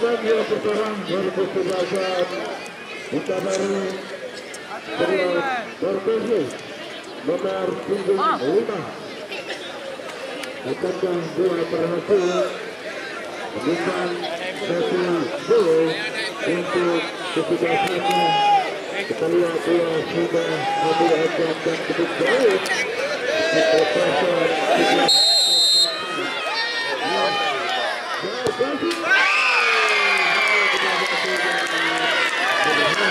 Jordania pertahanan berpusat kita baru Jordania nomor punggung lima akan dua perhatian dengan satu gol untuk kesukaan kita lihat dia sudah ada akan cukup baik untuk pasal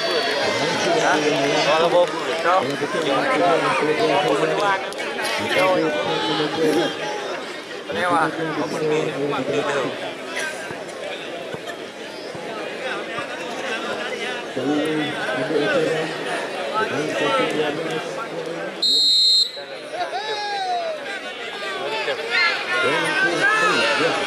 bulu dia. Malah bawa bulu. Kau. Bulu mana? Kau. Ini mah. Open B. Itu. Mana itu orang? Ya. Marah aja. Kau cek itu.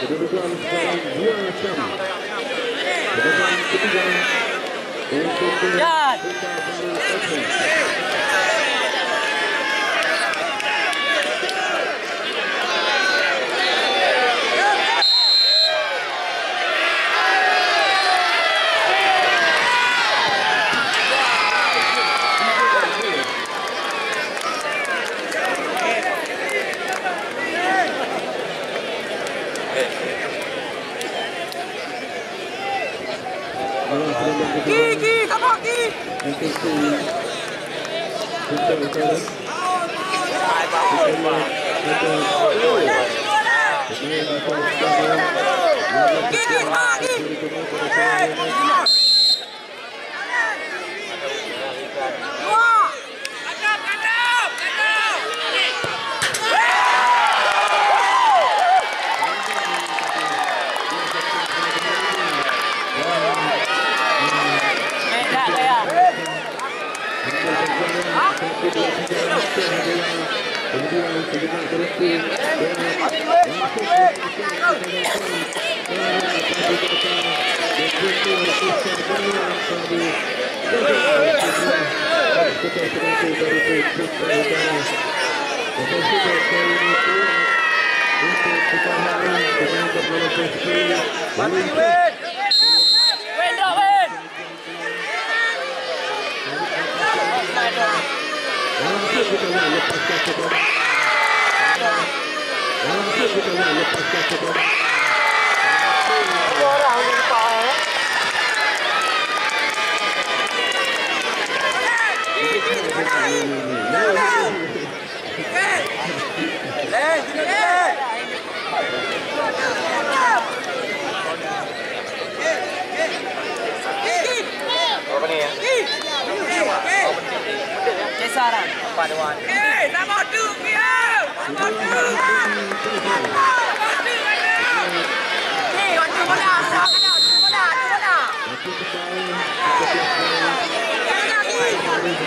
Kedudukan sekarang dua sama. Kedudukan ketiga untuk tim Get it, Get it, Vamos, 이거를 안 읽을 거예요?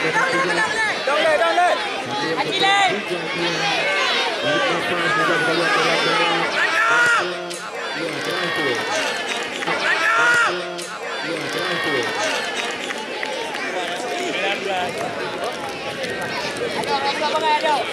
Ada, ada, ada, ada.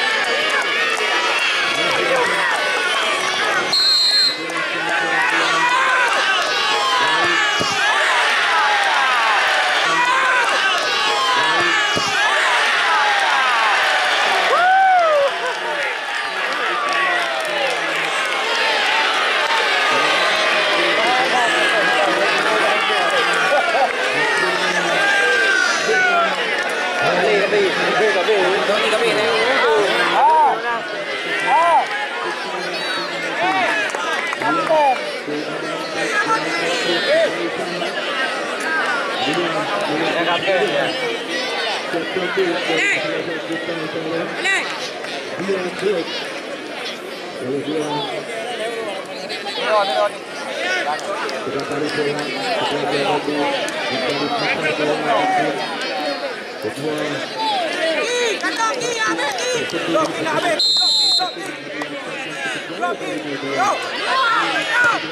tapi, tapi, tapi, tapi, tapi, Ah, ah. Mantap. Ya kapten. Nek. Nek. Lewat, lewat. Ketua Rocky, Rocky, Rocky, Rocky, Rocky, Rocky, yo, yo, yo.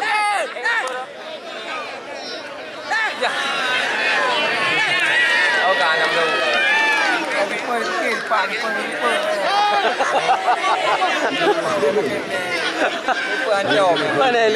pague por mim. Mana